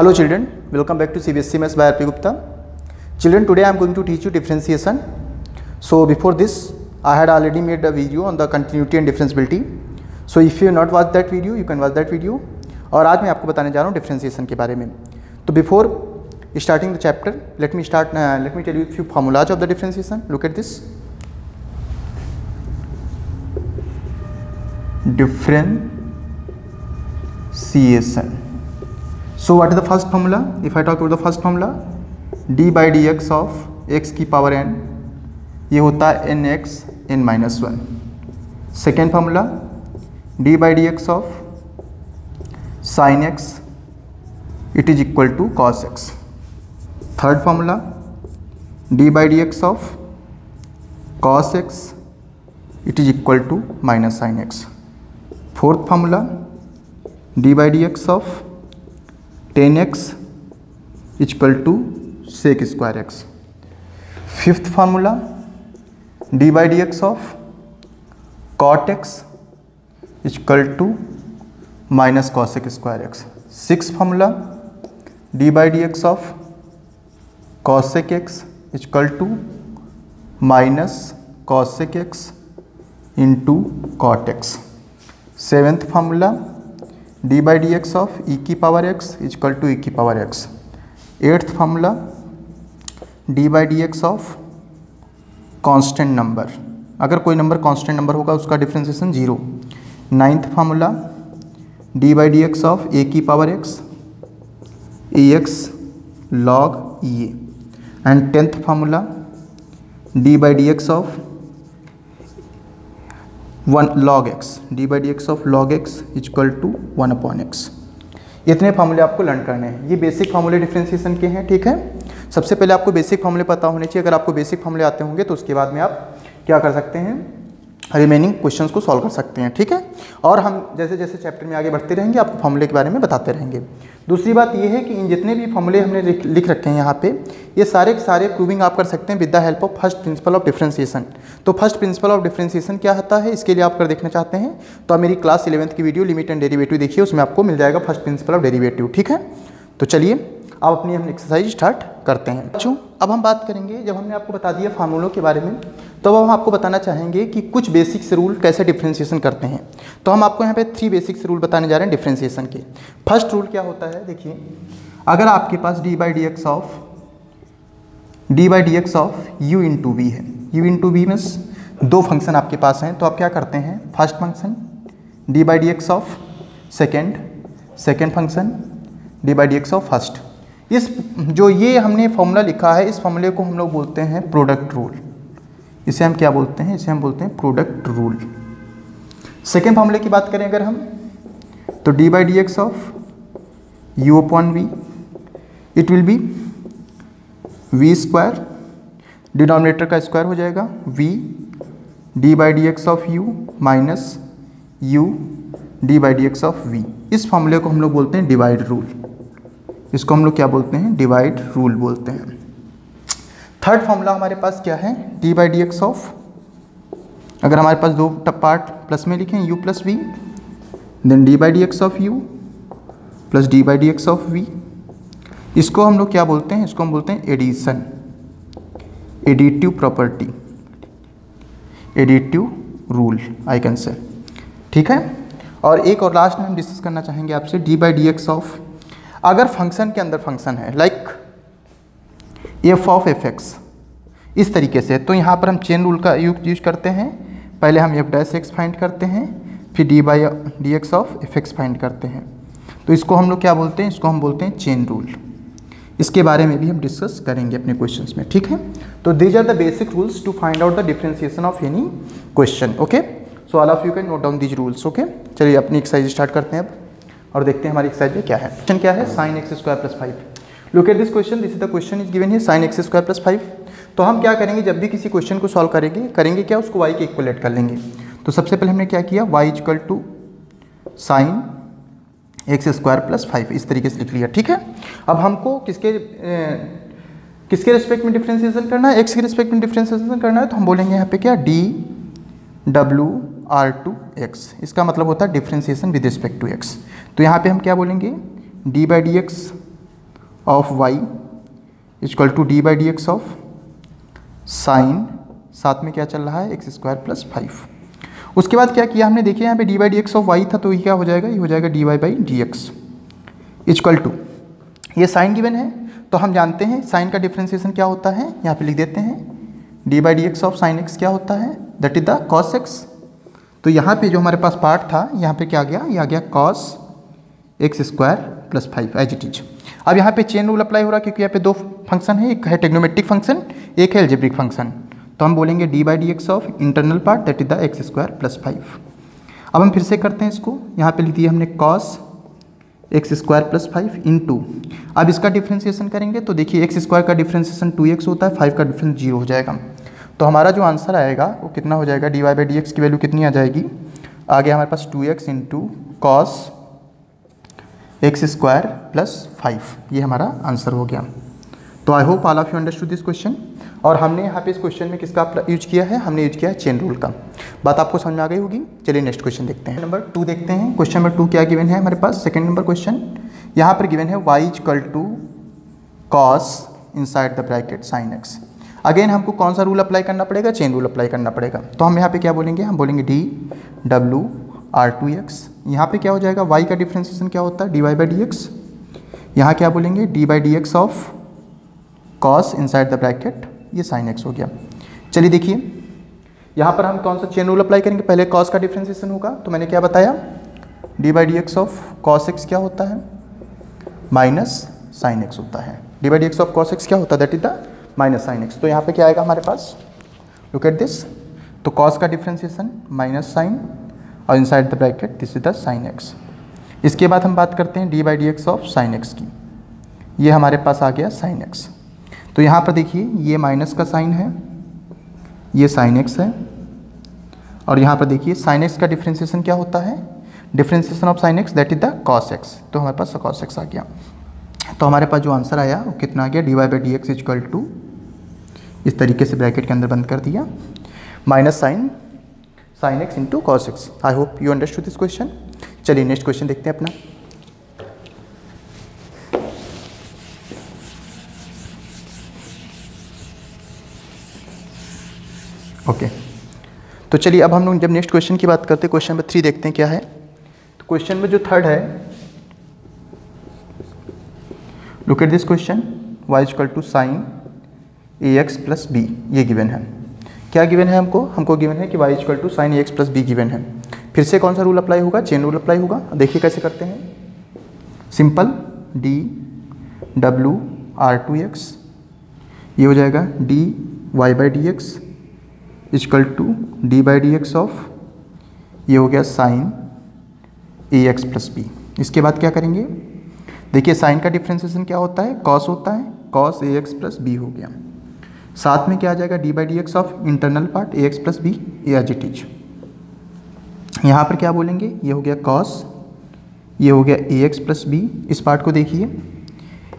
Hello children welcome back to C B S C maths by R Gupta children today I am going to teach you differentiation so before this I had already made a video on the continuity and differentiability so if you not watch that video you can watch that video और आज मैं आपको बताने जा रहा हूँ differentiation के बारे में। तो before starting the chapter let me start let me tell you few formulas of the differentiation look at this differentiation so, what is the first formula? If i talk about the first formula, d by dx of x की power n, ये होता है n x n minus one second formula d by d x of sine x it is equal to cos x third formula d by d x of cos x it is equal to minus sine x fourth formula d by d x of tan x equal to sec square x fifth formula d by d x of cot x equal to minus cosec square x six formula d by d x of cosec x equal to minus cosec x into cot x seventh formula d by d x of e की power x equal to e की power x eighth formula d by d x of constant number अगर कोई number constant number होगा, उसका differentiation zero ninth formula d by d x of a की power x a x log e and tenth formula d by d x of one log x d by d x of log x equal to one upon x इतने फार्मूले आपको learn करने हैं। ये basic फार्मूले differentiation के हैं, ठीक है? सबसे पहले आपको बेसिक फार्मूले पता होने चाहिए। अगर आपको बेसिक फार्मूले आते होंगे तो उसके बाद में आप क्या कर सकते हैं? रिमेनिंग क्वेश्चन को सॉल्व कर सकते हैं, ठीक है? और हम जैसे जैसे चैप्टर में आगे बढ़ते रहेंगे, आपको फॉर्मूले के बारे में बताते रहेंगे। दूसरी बात यह है कि इन जितने भी फॉर्मूले हमने लिख रखे हैं यहाँ पे, ये सारे के सारे प्रूविंग आप कर सकते हैं with the help of first principle of differentiation तो फ़र्स्ट प्रिंसिपल ऑफ़ डिफ्रेंसिएशन क्या होता है? इसके लिए आप कर देखना चाहते हैं तो आप मेरी क्लास इलेवंथ की वीडियो लिमिट एंड डेरीवेटिव देखिए, उसमें आपको मिल जाएगा फ़र्स्ट प्रिंसिपल ऑफ़ डेरीवेटिव ठीक है? तो चलिए अब अपनी हम एक्सरसाइज स्टार्ट करते हैं। बच्चों, अब हम बात करेंगे, जब हमने आपको बता दिया फार्मूलों के बारे में तो अब हम आपको बताना चाहेंगे कि कुछ बेसिक्स रूल कैसे डिफ्रेंसिएशन करते हैं। तो हम आपको यहाँ पे थ्री बेसिक्स रूल बताने जा रहे हैं डिफ्रेंसिएशन के। फ़र्स्ट रूल क्या होता है? देखिए, अगर आपके पास d by d x of d by d x of u into v है। U into v means दो फ़ंक्शन आपके पास हैं तो आप क्या करते हैं? First function d by d x of second second function d by d x of first इस जो ये हमने फॉर्मूला लिखा है, इस फॉर्मूले को हम लोग बोलते हैं प्रोडक्ट रूल इसे हम क्या बोलते हैं? इसे हम बोलते हैं प्रोडक्ट रूल सेकेंड फॉर्मूले की बात करें अगर हम तो d by d x of u upon v it will be v square denominator का स्क्वायर हो जाएगा v d by d x of u minus u d by d x of v इस फॉर्मूले को हम लोग बोलते हैं डिवाइड रूल इसको हम लोग क्या बोलते हैं? डिवाइड रूल बोलते हैं। थर्ड फॉर्मूला हमारे पास क्या है? D by d x of अगर हमारे पास दो पार्ट प्लस में लिखें u plus v then d by d x of u plus d by d x of v इसको हम लोग क्या बोलते हैं? इसको हम बोलते हैं addition additive property additive rule I can say ठीक है? और एक और लास्ट में हम डिस्कस करना चाहेंगे आपसे d by d x of अगर फ़ंक्शन के अंदर फ़ंक्शन है like f of f x इस तरीके से तो यहाँ पर हम चेन रूल का यूज़ करते हैं। पहले हम एफ़ डैश एक्स फाइंड करते हैं, फिर d by d x of f x find करते हैं। तो इसको हम लोग क्या बोलते हैं? इसको हम बोलते हैं चेन रूल इसके बारे में भी हम डिस्कस करेंगे अपने क्वेश्चन में, ठीक है? तो these are the basic rules to find out the differentiation of any question okay so all of you can note down these rules okay चलिए, अपनी एक्सरसाइज स्टार्ट करते हैं अब। और देखते हैं हमारी एक्सरसाइज में क्या है। क्वेश्चन क्या है? Sine x square plus five look at this question this is the question is given है sine x square plus five तो हम क्या करेंगे? जब भी किसी क्वेश्चन को सॉल्व करेंगे करेंगे क्या? उसको वाई के इक्वलेट कर लेंगे। तो सबसे पहले हमने क्या किया? Y equal to sine x square plus five इस तरीके से लिख लिया। ठीक है? अब हमको किसके ए, किसके रिस्पेक्ट में डिफ्रेंसिएशन करना है? एक्स के रिस्पेक्ट में डिफ्रेंसिएशन करना है तो हम बोलेंगे यहाँ पे क्या? D W R to x इसका मतलब होता है differentiation with respect to x तो यहाँ पे हम क्या बोलेंगे? D by d x of y equal to d by d x of sine साथ में क्या चल रहा है? एक्स स्क्वायर प्लस फाइव उसके बाद क्या किया हमने? देखिए यहाँ पे d by d x of y था तो ये क्या हो जाएगा? ये हो जाएगा d y by d x equal to ये साइन गिवन है तो हम जानते हैं साइन का डिफ्रेंसिएशन क्या होता है? यहाँ पे लिख देते हैं। D by d x of sine x क्या होता है? That is the cos x तो यहाँ पे जो हमारे पास पार्ट था, यहाँ पे क्या आ गया? यह आ गया cos x square plus five as it is अब यहाँ पे चेन रूल अप्लाई हो रहा है क्योंकि यहाँ पे दो फ़ंक्शन है, एक है टेक्नोमेट्रिक फ़ंक्शन एक है एल्जेब्रिक फ़ंक्शन तो हम बोलेंगे d by d x of internal part that is the x square plus five अब हम फिर से करते हैं इसको। यहाँ पे लिख दिया हमने cos x square plus five into अब इसका डिफ्रेंसिएशन करेंगे तो देखिए एक्स स्क्वायर का डिफ्रेंसिएशन टू एक्स होता है फाइव का डिफ्रेंस ज़ीरो हो जाएगा। तो हमारा जो आंसर आएगा वो कितना हो जाएगा? D y by d x की वैल्यू कितनी आ जाएगी? आगे हमारे पास two x into cos x square plus five ये हमारा आंसर हो गया। तो I hope all of you understood this question और हमने यहाँ पे इस क्वेश्चन में किसका यूज़ किया है? हमने यूज़ किया है चेन रूल का। बात आपको समझ में आ गई होगी। चलिए नेक्स्ट क्वेश्चन देखते हैं। नंबर टू देखते हैं। क्वेश्चन नंबर टू क्या गिवन है हमारे पास? सेकेंड नंबर क्वेश्चन यहाँ पर गिवन है y equal to cos inside the bracket sine x again हमको कौन सा रूल अप्लाई करना पड़ेगा? चेन रूल अप्लाई करना पड़ेगा। तो हम यहाँ पे क्या बोलेंगे? हम बोलेंगे d W R to x यहाँ पर क्या हो जाएगा? वाई का डिफ्रेंसिएशन क्या होता है? D y by d x यहाँ क्या बोलेंगे? D by d x of cos inside the bracket ये साइन एक्स हो गया। चलिए देखिए। यहाँ पर हम कौन सा चेन रूल अप्लाई करेंगे? पहले कॉस का डिफ्रेंसिएशन होगा। तो मैंने क्या बताया? D by d x of cos x क्या होता है? माइनस साइन एक्स होता है। D by d x of cos x क्या होता है? That is the minus sine x तो यहाँ पे क्या आएगा हमारे पास? लुक एट दिस तो कॉस का डिफ्रेंसिएशन माइनस साइन और inside the bracket this is the sine x इसके बाद हम बात करते हैं d by d x of sine x की। ये हमारे पास आ गया साइन एक्स तो यहाँ पर देखिए, ये माइनस का साइन है, ये साइन एक्स है, और यहाँ पर देखिए साइन एक्स का डिफ्रेंसिएशन क्या होता है? Differentiation of sine x that is the cos x तो हमारे पास कॉस एक्स आ गया। तो हमारे पास जो आंसर आया, वो कितना आ गया? D y by d x equal to इस तरीके से ब्रैकेट के अंदर बंद कर दिया। Minus sine sine x into cos x. I hope you understood this question चलिए नेक्स्ट क्वेश्चन देखते हैं अपना। Okay okay. तो चलिए अब हम लोग जब नेक्स्ट क्वेश्चन की बात करते हैं क्वेश्चन नंबर थ्री देखते हैं क्या है। तो क्वेश्चन में जो थर्ड है look at this question y equal to sine a x plus b ये गिवन है। क्या गिवन है हमको? हमको गिवन है कि y equal to sine a x plus b given है। फिर से कौन सा रूल अप्लाई होगा? चेन रूल अप्लाई होगा। देखिए कैसे करते हैं। Simple d W R to x ये हो जाएगा d y by d x equal to d by d x of ये हो गया sine a x plus b इसके बाद क्या करेंगे? देखिए साइन का डिफ्रेंसिएशन क्या होता है? कॉस होता है। Cos a x plus b हो गया। साथ में क्या आ जाएगा? D by d x of internal part a x plus b as it is यहाँ पर क्या बोलेंगे? ये हो गया कॉस ये हो गया ए एक्स प्लस बी इस पार्ट को देखिए।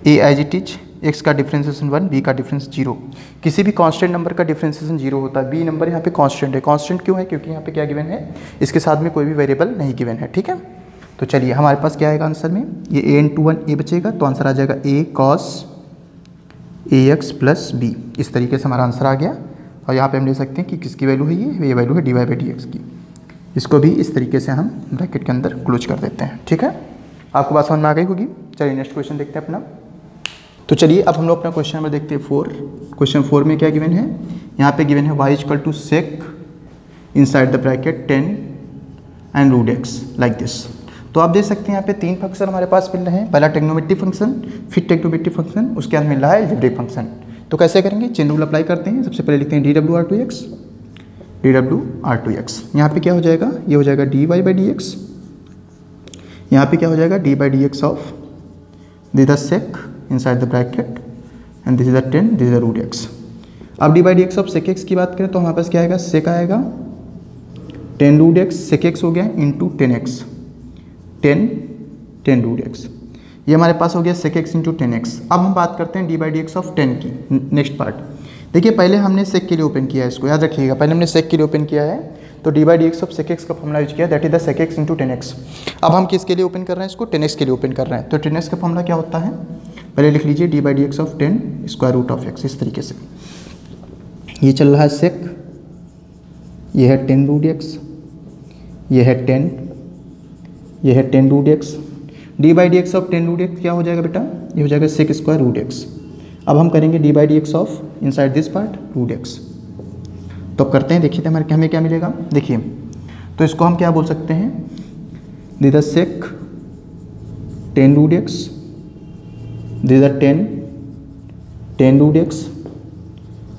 A as it is x का डिफ्रेंसिएशन वन बी का डिफरेंस ज़ीरो किसी भी कांस्टेंट नंबर का डिफ्रेंसिएशन ज़ीरो होता है। बी नंबर यहाँ पे कांस्टेंट है। कांस्टेंट क्यों है? क्योंकि यहाँ पे क्या गिवन है? इसके साथ में कोई भी वेरिएबल नहीं गिवन है। ठीक है? तो चलिए, हमारे पास क्या आएगा आंसर में? ये A into one A बचेगा। तो आंसर आ जाएगा a cos a x plus b इस तरीके से हमारा आंसर आ गया। और यहाँ पे हम ले सकते हैं कि किसकी वैल्यू है ये? ये वैल्यू है d y by d x की। इसको भी इस तरीके से हम ब्रैकेट के अंदर क्लोज कर देते हैं। ठीक है? आपको बात समझ में आ गई होगी? चलिए नेक्स्ट क्वेश्चन देखते हैं अपना। तो चलिए, अब हम लोग अपना क्वेश्चन नंबर देखते हैं फोर क्वेश्चन फोर में क्या गिवन है? यहाँ पे गिवन है y equal to sec inside the bracket tan and root x like this तो आप देख सकते हैं यहाँ पे तीन फ़ंक्शन हमारे पास मिल रहे हैं। पहला टेक्नोमेट्रिक फ़ंक्शन फिर टेक्नोमेट्रिक फ़ंक्शन उसके बाद मिल रहा है एल्जेब्रिक फ़ंक्शन तो कैसे करेंगे? चेन रूल अप्लाई करते हैं। सबसे पहले लिखते हैं D W R to X D W R to X यहाँ पर क्या हो जाएगा? ये हो जाएगा D Y by D X यहाँ पर क्या हो जाएगा? D by D X of the the sec inside the bracket, and this is the 10 this is the root x अब d by d x of sec x की बात करें तो हमारे पास क्या आएगा? सेक आएगा। Tan root x sec x हो गया into tan x tan tan root x ये हमारे पास हो गया sec x into tan x अब हम बात करते हैं d by d x of tan की नेक्स्ट पार्ट देखिए, पहले हमने सेक के लिए ओपन किया है इसको, याद रखिएगा। पहले हमने सेक के लिए ओपन किया है तो d by d x of sec x का फॉर्मला यूज़ किया that is the sec x into tan x अब हम किसके लिए ओपन कर रहे हैं इसको? टेन एक्स के लिए ओपन कर रहे हैं। तो टेन एक्स का फॉर्मला क्या होता है? पहले लिख लीजिए d by d x of tan square root of x इस तरीके से। ये चल रहा है सेक ये है टेन रूट एक्स ये है टेन ये है tan root x d by d x of tan root x क्या हो जाएगा बेटा? ये हो जाएगा सेक स्क्वायर रूट एक्स अब हम करेंगे d by d x of inside this part root x तो करते हैं, देखिए हमारे, हमें क्या मिलेगा? देखिए तो इसको हम क्या बोल सकते हैं? This the sec tan root x this the tan tan root x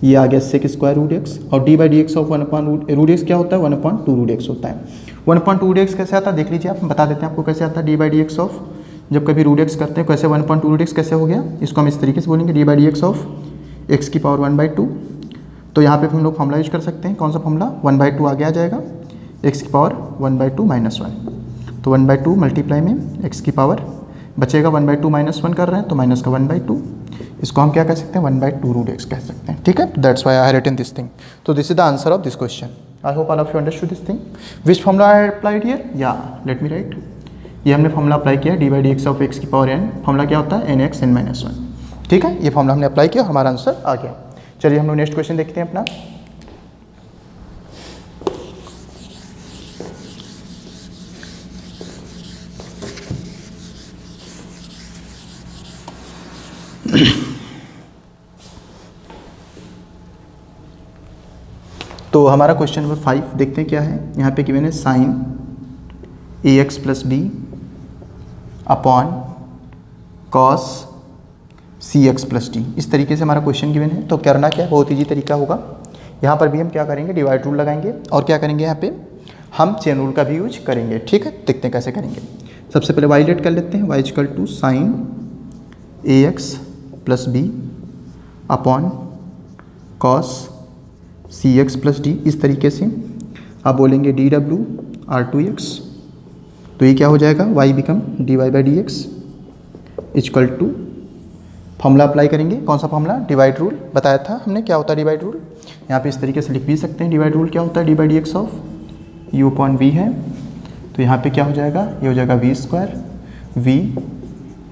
ये आ गया सेक स्क्वायर रूट एक्स और d by d x of one upon root root x क्या होता है? One upon two root x होता है। One point two root x कैसे आता देख लीजिए आप, बता देते हैं आपको कैसे आता है d by d x of. जब कभी रूट एक्स करते हैं, कैसे one point two root x कैसे हो गया? इसको हम इस तरीके से बोलेंगे, d by d x of x की पावर वन बाई टू। तो यहाँ पे हम लोग फॉर्मूला यूज़ कर सकते हैं। कौन सा फॉर्मूला वन बाई टू आगे आ जाएगा। एक्स की power one by two minus one तो वन बाई टू मल्टीप्लाई में एक्स की पावर बचेगा। One by two minus one कर रहे हैं तो माइनस का वन बाई टू। इसको हम क्या कह सकते हैं? One by two root x कह सकते हैं। ठीक है? That's why I written this thing तो this is the answer of this question I hope all of you understood this thing which formula I applied here या let me write ये हमने formula apply किया d by d x of x की power n formula क्या होता है? N x n minus one ठीक है? ये फॉर्मला हमने अप्लाई किया, हमारा आंसर आ गया। चलिए हम लोग नेक्स्ट क्वेश्चन देखते हैं अपना। तो हमारा क्वेश्चन नंबर फाइव देखते हैं क्या है। यहाँ पे गिवन है sine a x plus b upon cos c x plus d इस तरीके से हमारा क्वेश्चन गिवन है। तो करना क्या बहुत ईजी तरीका होगा। यहाँ पर भी हम क्या करेंगे? डिवाइड रूल लगाएँगे। और क्या करेंगे यहाँ पे? हम चेन रूल का भी यूज़ करेंगे। ठीक है? देखते हैं कैसे करेंगे। सबसे पहले वाई लेट कर लेते हैं। Y equal to sine a x plus b upon cos c x plus d इस तरीके से। आप बोलेंगे d W R to x तो ये क्या हो जाएगा? Y become d y by d x equal to formula apply करेंगे। कौन सा फॉर्मूला डिवाइड रूल बताया था हमने क्या होता है डिवाइड रूल यहाँ पे इस तरीके से लिख भी सकते हैं। डिवाइड रूल क्या होता है? D by d x of u upon v है। तो यहाँ पे क्या हो जाएगा? ये हो जाएगा v square v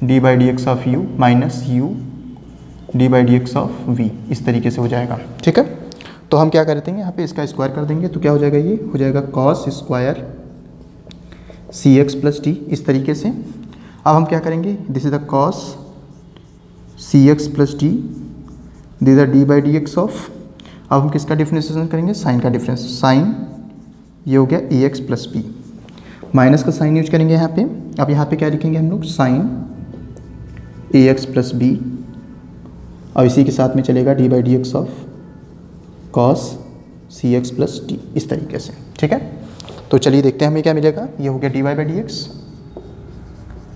d by d x of u minus u d by d x of v इस तरीके से हो जाएगा। ठीक है? तो हम क्या कर देंगे यहाँ पे इसका स्क्वायर कर देंगे तो क्या हो जाएगा ये? हो जाएगा cos square c x plus t इस तरीके से। अब हम क्या करेंगे? This is the cos c x plus d this the d by d x of अब हम किसका डिफ्रेंसिएशन करेंगे? साइन का डिफरेंस साइन ये हो गया a x plus b minus का साइन यूज़ करेंगे यहाँ पे। अब यहाँ पे क्या लिखेंगे हम लोग? Sine a x plus b और इसी के साथ में चलेगा d by d x of cos c x plus d इस तरीके से, ठीक है? तो चलिए देखते हैं हमें क्या मिलेगा। ये हो गया d y by d x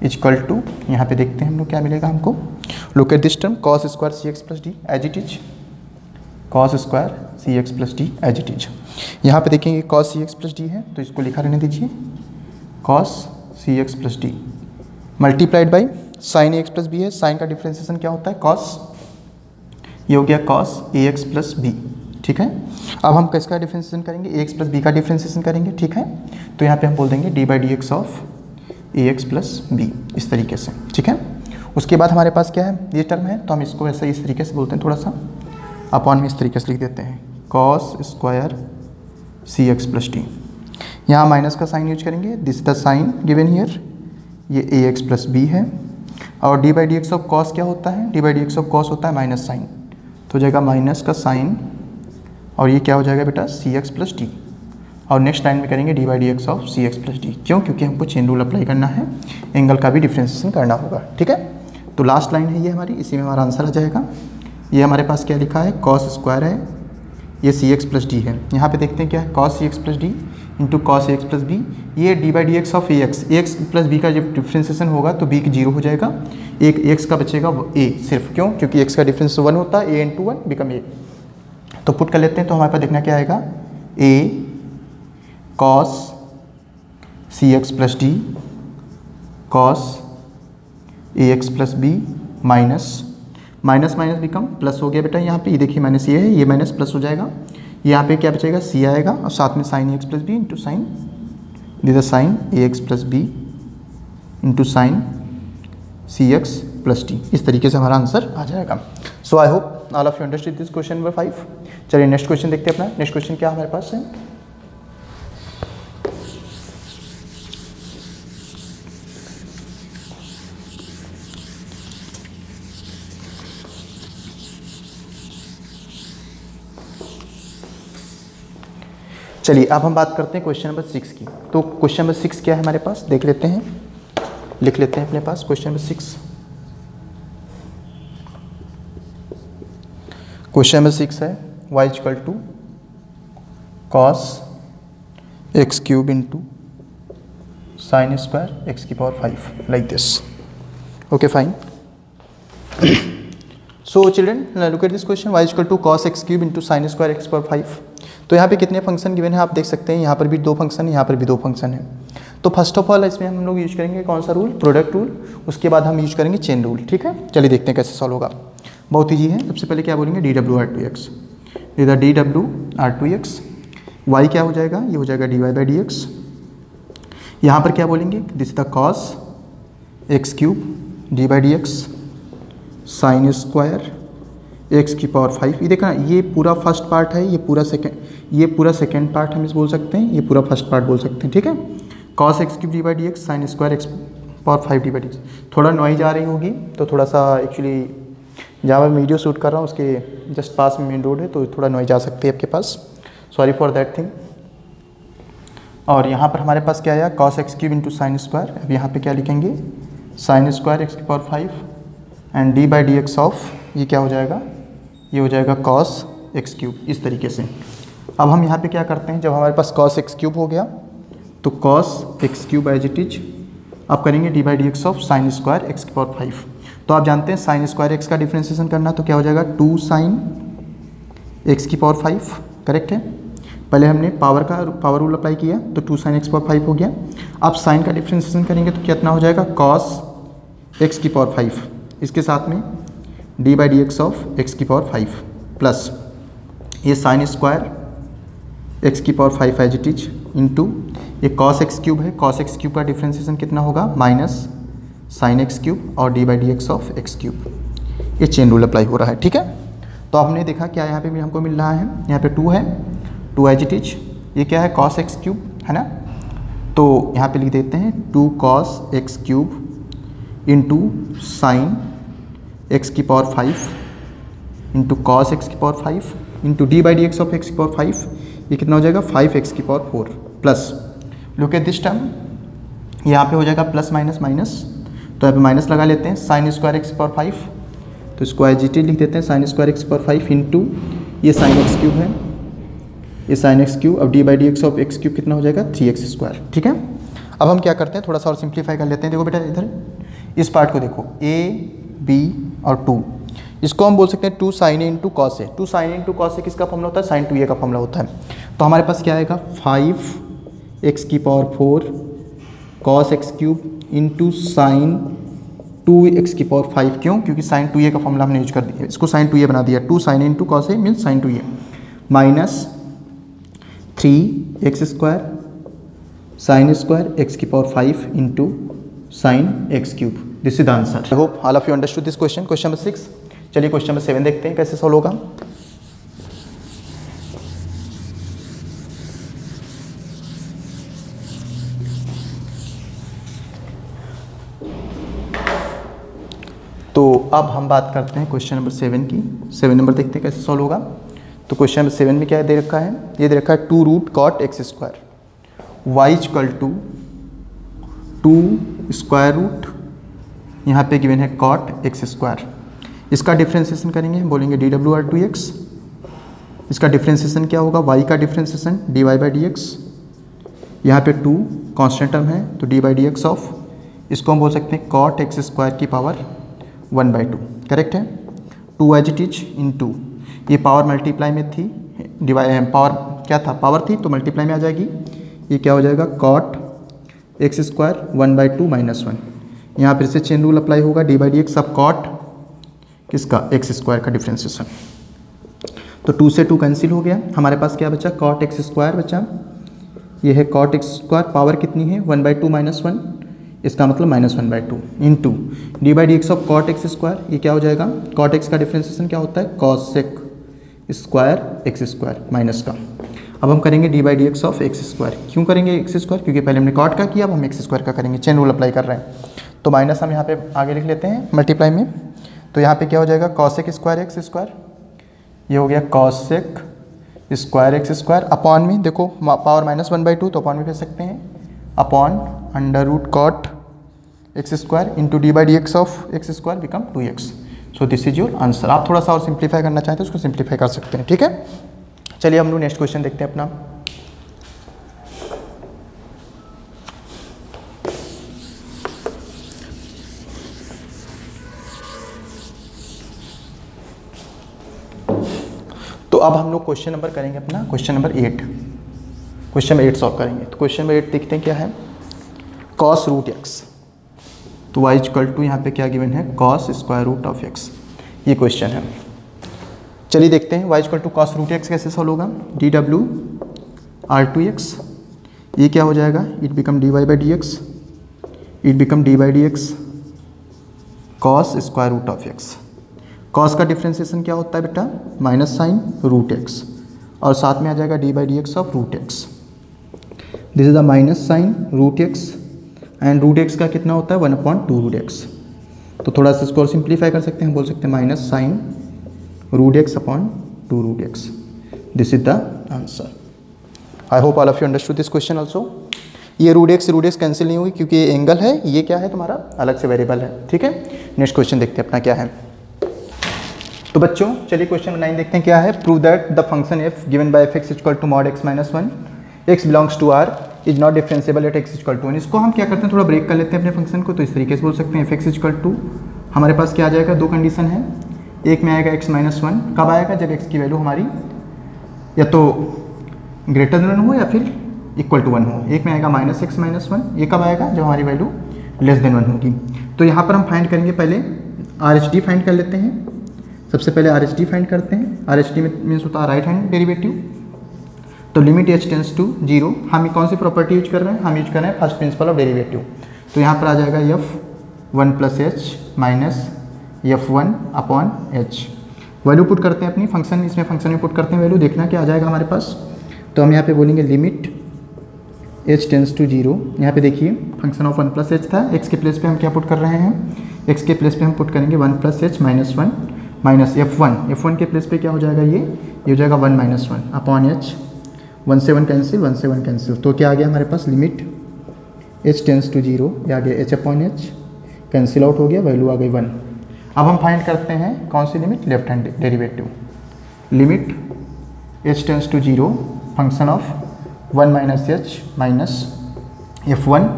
equal to यहाँ पे देखते हैं हम लोग क्या मिलेगा हमको। Look at this term cos square c x plus d as it is cos square c x plus d as it is यहाँ पे देखेंगे cos c x plus d है तो इसको लिखा रहने दीजिए। Cos c x plus d multiplied by sine a x plus b है। साइन का डिफ्रेंसिएशन क्या होता है? कॉस ये हो गया cos a x plus b ठीक है? अब हम किसका डिफ्रेंसिएशन करेंगे? ए एक्स प्लस बी का डिफ्रेंसिएशन करेंगे, ठीक है? तो यहाँ पे हम बोल देंगे d by d x of a x plus b इस तरीके से, ठीक है? उसके बाद हमारे पास क्या है? ये टर्म है तो हम इसको ऐसा इस तरीके से बोलते हैं, थोड़ा सा अपॉन में इस तरीके से लिख देते हैं। Cos square c x plus t यहाँ माइनस का साइन यूज़ करेंगे this the sine given here ये ए एक्स प्लस बी है। और d by d x of cos क्या होता है? D by d x of cos होता है माइनस साइन तो जाएगा माइनस का साइन और ये क्या हो जाएगा बेटा? सी एक्स प्लस डी और नेक्स्ट लाइन में करेंगे d by d x of c x plus d क्यों? क्योंकि हमको चेन रूल अप्लाई करना है एंगल का भी डिफ्रेंसिएशन करना होगा, ठीक है? तो लास्ट लाइन है ये हमारी, इसी में हमारा आंसर आ जाएगा। ये हमारे पास क्या लिखा है? कॉस स्क्वायर है। ये सी एक्स प्लस डी है। यहाँ पे देखते हैं क्या है? Cos c x plus d into cos x plus b ये d by d x of a x x plus b का जब डिफ्रेंसिएशन होगा तो बी ज़ीरो हो जाएगा। एक एक्स का बचेगा ए सिर्फ़। क्यों? क्योंकि एक्स का डिफरेंस वन होता है a into one become a तो पुट कर लेते हैं तो हमारे पास देखना क्या आएगा? A cos c x plus d cos a x plus b minus minus minus become plus हो गया बेटा यहाँ पे। ये देखिए माइनस ये है, ये माइनस प्लस हो जाएगा। यहाँ पे क्या बचेगा? सी आएगा और साथ में sine a x plus b into sine this sine a x plus b into sine c x plus t इस तरीके से हमारा आंसर आ जाएगा। So I hope all of you understood this question number five चलिए next question देखते हैं अपना। नेक्स्ट क्वेश्चन क्या हमारे पास है? चलिए, अब हम बात करते हैं क्वेश्चन नंबर सिक्स की। तो क्वेश्चन नंबर सिक्स क्या है हमारे पास? देख लेते हैं। लिख लेते हैं अपने पास question number six question number six है y equal to cos x cube into sine square x की power five like this okay fine so children look at this question y equal to cos x cube into sine square x power five तो यहाँ पे कितने function given है आप देख सकते हैं, यहाँ पर भी दो फ़ंक्शन है यहाँ पर भी दो फ़ंक्शन है। तो फ़र्स्ट ऑफ़ ऑल इसमें हम लोग यूज़ करेंगे कौन सा रूल प्रोडक्ट रूल उसके बाद हम यूज़ करेंगे चेन रूल ठीक है? चलिए देखते हैं कैसे सॉल्व होगा। बहुत ईजी है। सबसे पहले क्या बोलेंगे? D W R to x इधर d W R to x y क्या हो जाएगा? ये हो जाएगा d y by d x यहाँ पर क्या बोलेंगे? This the cos x cube d by d x sine square x की पावर फाइव ये देखना, ये पूरा फ़र्स्ट पार्ट है, ये पूरा सेकेंड ये पूरा सेकेंड पार्ट हम इस बोल सकते हैं, ये पूरा फ़र्स्ट पार्ट बोल सकते हैं, ठीक है? Cos x cube d by d x sine square x power five d by d x थोड़ा नॉइज़ आ रही होगी तो थोड़ा सा एक्चुअली जहाँ मैं वीडियो शूट कर रहा हूँ, उसके जस्ट पास में मेन रोड है तो थोड़ा नॉइज़ आ सकती है आपके पास। सॉरी फॉर दैट थिंग और यहाँ पर हमारे पास क्या आया? Cos x cube into sine square अब यहाँ पे क्या लिखेंगे? साइन स्क्वायर एक्स की power five and d by d x of ये क्या हो जाएगा? ये हो जाएगा कॉस एक्स क्यूब इस तरीके से। अब हम यहाँ पे क्या करते हैं? जब हमारे पास कॉस एक्स क्यूब हो गया तो cos x cube as it is अब करेंगे d by d x of sine square x की पावर फाइव तो आप जानते हैं साइन स्क्वायर एक्स का डिफ्रेंसिएशन करना तो क्या हो जाएगा? टू साइन एक्स की पावर फाइव, करेक्ट है? पहले हमने पावर का, पावर रूल अप्लाई किया तो two sine x power five हो गया। अब साइन का डिफ्रेंसिएशन करेंगे तो कितना हो जाएगा? कॉस एक्स की पावर फाइव। इसके साथ में d by d x of x की पावर फाइव प्लस ये साइन स्क्वायर एक्स की power five as it is into ये कॉस एक्स क्यूब है। कॉस एक्स क्यूब का डिफ्रेंसिएशन कितना होगा? माइनस साइन एक्स क्यूब और d by d x of x cube ये चेन रूल अप्लाई हो रहा है, ठीक है? तो आपने देखा क्या यहाँ पे भी हमको मिल रहा है? यहाँ पे टू है टू एज इट इज़ ये क्या है? कॉस एक्स क्यूब है ना? तो यहाँ पे लिख देते हैं two cos x cube into sine x की power five into cos x की power five into d by d x of x की पावर फाइव ये कितना हो जाएगा? फाइव एक्स की power four plus look at this term यहाँ पे हो जाएगा प्लस माइनस माइनस तो यहाँ पे माइनस लगा लेते हैं sine square x power five तो इसको आई जी टी लिख देते हैं sine square x power five into ये साइन एक्स क्यूब है। ये साइन एक्स क्यूब अब d by d x of x cube कितना हो जाएगा? थ्री एक्स स्क्वायर ठीक है? अब हम क्या करते हैं, थोड़ा सा और सिंप्लीफाई कर लेते हैं, देखो बेटा इधर, इस पार्ट को देखो ए बी और टू इसको हम बोल सकते हैं two sine into cos a two sine into cos a किसका फॉर्मला होता है? साइन टू ए का फॉर्मला होता है। तो हमारे पास क्या आएगा? फाइव एक्स की power four cos x cube into sine two x की पावर फाइव क्यों? क्योंकि साइन टू ए का फॉर्मूला हमने यूज़ कर दिया। इसको साइन टू ए बना दिया। Two sine into cos a mean sine two a minus three x square sine square x की power five into sine x cube this is the answer I hope all of you understood this question question number six चलिए question number seven देखते हैं, कैसे solve होगा तो अब हम बात करते हैं क्वेश्चन नंबर सेवन की। सेवन नंबर देखते हैं कैसे सॉल्व होगा। तो क्वेश्चन नंबर सेवन में क्या दे रखा है? ये दे रखा है two root cot x square y equal to two square root यहाँ पे गिवन है कॉट एक्स स्क्वायर इसका डिफ्रेंसिएशन करेंगे बोलेंगे d W R to x इसका डिफ्रेंसिएशन क्या होगा? वाई का differentiation d y by d x यहाँ पे टू कॉन्स्टेंट टर्म है तो d by d x of इसको हम बोल सकते हैं कॉट एक्स स्क्वायर की power one by two correct है? Two as it is into ये पावर मल्टीप्लाई में थी डिवाई पावर क्या था? पावर थी तो मल्टीप्लाई में आ जाएगी। ये क्या हो जाएगा? Cot x square one by two minus one. यहाँ फिर से चेन रूल अप्लाई होगा डी बाई डी एक्स सब कॉट किसका? एक्स स्क्वायर का डिफ्रेंसिएशन तो टू से टू कैंसिल हो गया। हमारे पास क्या बचा? कॉट एक्स स्क्वायर बचा। ये है कॉट एक्स स्क्वायर पावर कितनी है? One by two minus one. इसका मतलब minus one by two into d by d x of cot x square ये क्या हो जाएगा? कॉट एक्स का डिफ्रेंसिएशन क्या होता है? Cosec square x square minus का। अब हम करेंगे d by d x of x square क्यों करेंगे एक्स स्क्वायर क्योंकि पहले हमने कॉट का किया, अब हम एक्स स्क्वायर का करेंगे। चेन रूल अप्लाई कर रहे हैं। तो माइनस हम यहाँ पे आगे लिख लेते हैं मल्टीप्लाई में। तो यहाँ पे क्या हो जाएगा? कॉसेक स्क्वायर एक्स स्क्वायर ये हो गया cosec square x square upon में। देखो power minus one by two तो अपॉन में भेज सकते हैं। Upon under root cot x square into d by d x of x square become two x so this is your answer आप थोड़ा सा और सिंप्लीफाई करना चाहते हैं उसको सिंप्लीफाई कर सकते हैं, ठीक है? चलिए हम लोग नेक्स्ट क्वेश्चन देखते हैं अपना। तो अब हम लोग क्वेश्चन नंबर करेंगे अपना। Question number eight question number eight solve करेंगे। तो क्वेश्चन नंबर एट देखते हैं क्या है? कॉस रूट एक्स तो वाई इक्वल टू यहाँ पे क्या गिवन है? Cos square root of x ये क्वेश्चन है। चलिए देखते हैं y equal to cos root x कैसे सॉल्व होगा? D W R to x ये क्या हो जाएगा? It become d y by d x it become d by d x cos square root of x cos का differentiation क्या होता है बेटा? माइनस साइन रूट एक्स और साथ में आ जाएगा d by d x of root x this is the minus sine root x and root x का कितना होता है? One upon two root x तो थोड़ा सा इसको और सिंप्लीफाई कर सकते हैं, बोल सकते हैं minus sine root x upon two root x this is the answer I hope all of you understood this question also ये root x root x cancel नहीं होगी क्योंकि ये एंगल है, ये क्या है तुम्हारा? अलग से वेरिएबल है, ठीक है? नेक्स्ट क्वेश्चन देखते हैं अपना क्या है। तो बच्चों, चलिए क्वेश्चन नाइन देखते हैं क्या है। Prove that the function f given by f x equal to mod x minus one x belongs to R is not differentiable at x equal to इसको हम क्या करते हैं? थोड़ा ब्रेक कर लेते हैं अपने फ़ंक्शन को तो इस तरीके से बोल सकते हैं एफ़ एक्स इक्वल टू हमारे पास क्या आ जाएगा? दो कंडीशन है। एक में आएगा एक्स माइनस वन कब आएगा? जब एक्स की वैल्यू हमारी या तो ग्रेटर देन वन हो या फिर इक्वल टू वन हो। एक में आएगा माइनस एक्स माइनस वन ये कब आएगा? जब हमारी वैल्यू लेस देन वन होगी। तो यहाँ पर हम फाइंड करेंगे पहले। आर एच डी फाइंड कर लेते हैं। सबसे पहले आर एच डी फाइंड करते हैं। आर एच डी मीन्स होता है राइट हैंड डेरिवेटिव तो limit h tends to zero हम कौन सी प्रॉपर्टी यूज़ कर रहे हैं? हम यूज़ कर रहे हैं फ़र्स्ट प्रिंसिपल ऑफ़ डेरिवेटिव तो यहाँ पर आ जाएगा f one plus h minus f one upon h value put करते हैं अपनी फ़ंक्शन इसमें फ़ंक्शन में पुट करते हैं वैल्यू देखना क्या आ जाएगा हमारे पास. तो हम यहाँ पे बोलेंगे limit h tends to zero यहाँ पे देखिए function of one plus h था. एक्स के प्लेस पे हम क्या पुट कर रहे हैं? एक्स के प्लेस पे हम पुट करेंगे one plus h minus one minus f one f one के प्लेस पे क्या हो जाएगा ये? ये हो जाएगा one minus one upon h one से वन कैंसिल वन से वन कैंसिल तो क्या आ गया हमारे पास? Limit h tends to zero आ गया h upon h cancel out हो गया वैल्यू आ गई वन अब हम फाइंड करते हैं कौन सी limit left hand derivative limit h tends to zero function of one minus h minus f one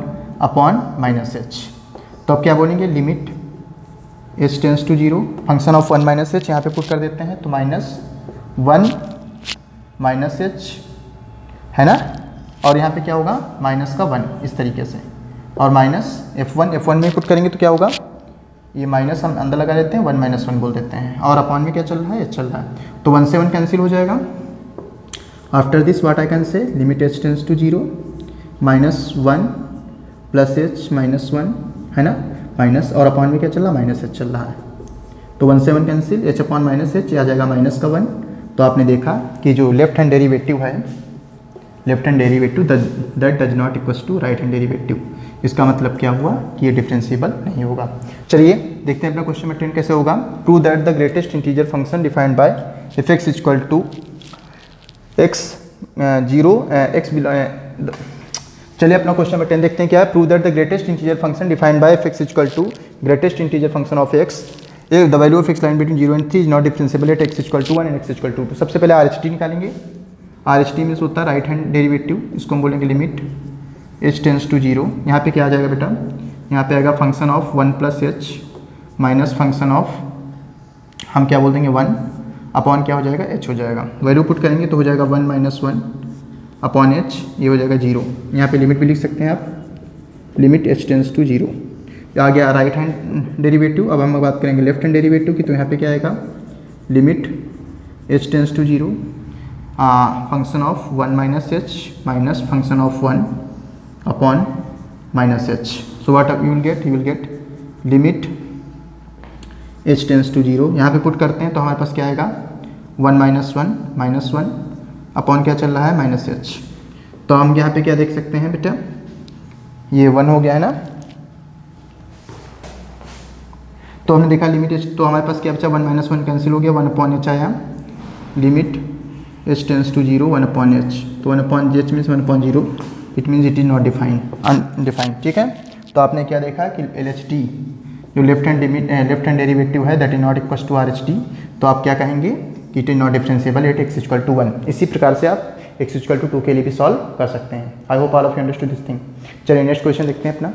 upon minus h तो अब क्या बोलेंगे? Limit h tends to zero function of one minus h यहाँ पे put कर देते हैं तो माइनस वन माइनस एच है ना? और यहाँ पे क्या होगा? माइनस का वन, इस तरीके से। और minus f one f one में पुट करेंगे तो क्या होगा? ये माइनस हम अंदर लगा देते हैं, वन माइनस वन बोल देते हैं। और अपॉन में क्या चल रहा है? चल रहा है। तो वन से वन कैंसिल हो जाएगा। After this what I can say limit h tends to zero minus one plus h minus one है ना? माइनस और अपॉन में क्या चल रहा है? माइनस एच चल रहा है। तो वन से one cancel h upon minus h आ जाएगा माइनस का वन। तो आपने देखा कि जो लेफ़्ट हैंड डेरिवेटिव है left hand derivative that does not equals to right hand derivative. इसका मतलब क्या हुआ? कि ये डिफ्रेंसीबल नहीं होगा। चलिए, देखते हैं अपना क्वेश्चन टेन कैसे होगा। Prove that the greatest integer function defined by f x equal to x zero x चलिए अपना क्वेश्चन टेन देखते हैं क्या है। Prove that the greatest integer function defined by x equal to greatest integer function of x the value of x line between zero and three is not differentiable at x equal to one and x equal to two सबसे पहले R H T निकालेंगे। R H T means होता है right hand derivative इसको हम बोलेंगे limit h tends to zero यहाँ पे क्या आ जाएगा बेटा? यहाँ पे आएगा function of one plus h minus function of हम क्या बोल देंगे? वन अपॉन क्या हो जाएगा? एच हो जाएगा. वैल्यू पुट करेंगे तो हो जाएगा one minus one upon h ये हो जाएगा ज़ीरो यहाँ पे लिमिट भी लिख सकते हैं आप. Limit h tends to zero आ गया राइट हैंड डेरिवेटिव अब हम बात करेंगे लेफ़्ट हैंड डेरिवेटिव की तो यहाँ पे क्या आएगा? Limit h tends to zero function of one minus h minus function of one upon minus h so what you will get you will get limit h tends to zero यहाँ पे put करते हैं तो हमारे पास क्या आएगा? One minus one minus one upon क्या चल रहा है? माइनस एच तो हम यहाँ पे क्या देख सकते हैं बेटा? ये वन हो गया है ना? तो हमने देखा लिमिट एच तो हमारे पास क्या बचा? वन माइनस वन कैंसिल हो गया। वन अपॉन एच आया। Limit h tends to zero one upon h तो one upon h means one upon zero it means it is not defined undefined ठीक है? तो आपने क्या देखा कि एल एच टी जो left hand left hand derivative है that is not equal to R H T तो आप क्या कहेंगे? कि it is not differentiable at x equal to one इसी प्रकार से आप एक्स इक्वल टू टू के लिए भी सॉल्व कर सकते हैं. I hope all of you understood this thing चलिए नेक्स्ट क्वेश्चन देखते हैं अपना.